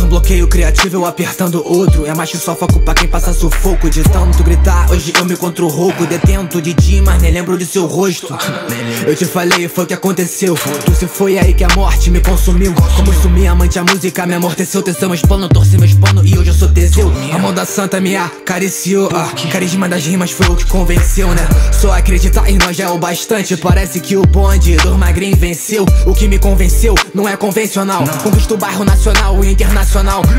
bloqueio criativo, eu apertando outro. É mais que só foco pra quem passa sufoco. De tanto gritar, hoje eu me encontro rouco. Detento de ti, mas nem lembro de seu rosto. Eu te falei, foi o que aconteceu. Tu se foi aí que a morte me consumiu. Como sumi, amante, a música me amorteceu. Tensão meus planos, torci meus panos e hoje eu sou Teseu. A mão da santa me acariciou. Ah, carisma das rimas foi o que convenceu, né? Só acreditar em nós já é o bastante. Parece que o bonde do magrinho venceu. O que me convenceu não é convencional. Conquisto o bairro nacional e internacional.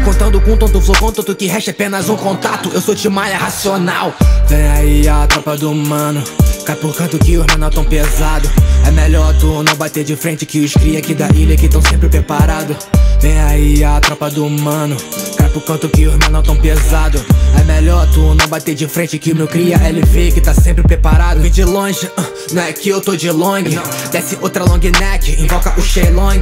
Contando com tonto flow, com tudo que resta é apenas um contato. Eu sou Timaya racional. Vem aí a tropa do mano. Cai por canto que os menor tão pesado. É melhor tu não bater de frente que os cria aqui da ilha que tão sempre preparado. Vem aí a tropa do mano. Cai por canto que os menor tão pesado. É melhor tu não bater de frente que meu cria LV que tá sempre preparado. Vem de longe, uh, não é que eu tô de long. Desce outra long neck, invoca o Shenlong.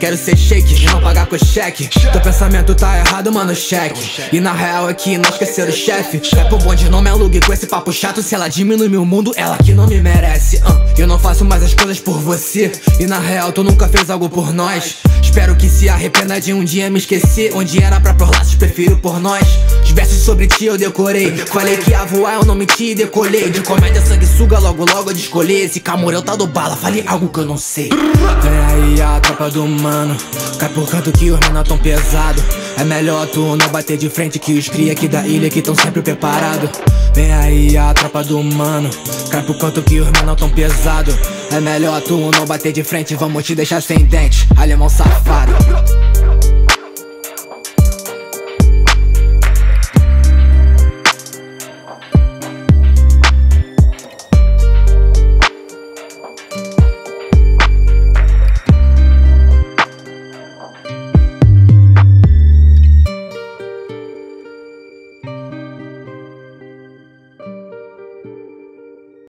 Quero ser shake e não pagar com cheque. Teu pensamento tá errado, mano, cheque. E na real é que não esquecer o chefe. É pro bonde, não me alugue com esse papo chato. Se ela diminui meu mundo, ela que não me merece. Uh, eu não faço mais as coisas por você. E na real, tu nunca fez algo por nós. Espero que se arrependa de um dia me esquecer. Onde era pra por laços, prefiro por nós. Os versos sobre ti eu decorei. Falei que ia voar, eu não menti e decolei. De comédia, sanguessuga, logo logo eu de escolher. Esse camurão tá do bala, falei algo que eu não sei. Vem aí a tropa do mano. Cai por canto que os menor tão pesado. É melhor tu não bater de frente que os cria aqui da ilha que tão sempre preparado. Vem aí a tropa do mano. Cai por canto que os menor tão pesado. É melhor tu não bater de frente, vamos te deixar sem dente. Alemão safado.